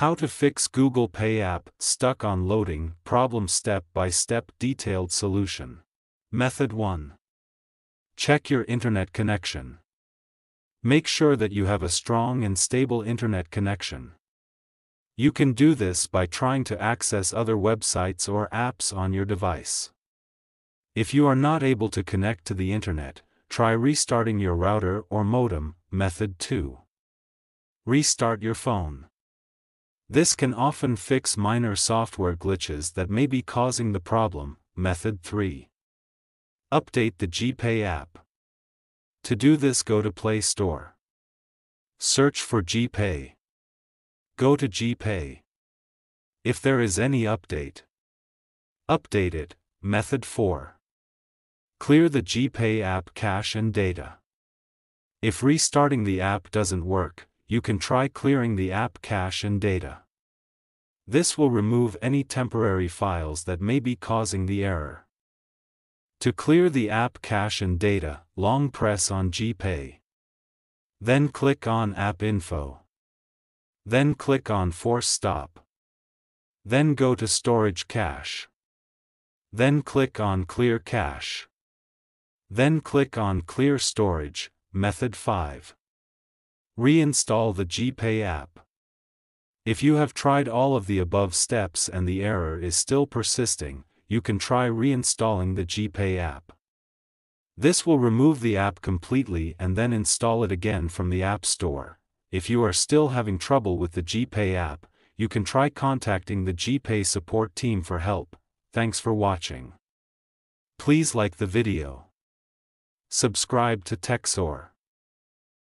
How to fix Google Pay app stuck on loading problem step by step detailed solution. Method 1. Check your internet connection. Make sure that you have a strong and stable internet connection. You can do this by trying to access other websites or apps on your device. If you are not able to connect to the internet, try restarting your router or modem. Method 2. Restart your phone. This can often fix minor software glitches that may be causing the problem. Method 3. Update the GPay app. To do this go to Play Store. Search for GPay. Go to GPay. If there is any update, update it. Method 4. Clear the GPay app cache and data. If restarting the app doesn't work, you can try clearing the app cache and data. This will remove any temporary files that may be causing the error. To clear the app cache and data, long press on GPay. Then click on App Info. Then click on Force Stop. Then go to Storage Cache. Then click on Clear Cache. Then click on Clear Storage, Method 5. Reinstall the GPay app. If you have tried all of the above steps and the error is still persisting, you can try reinstalling the GPay app. This will remove the app completely and then install it again from the App Store. If you are still having trouble with the GPay app, you can try contacting the GPay support team for help. Thanks for watching. Please like the video. Subscribe to Techsore.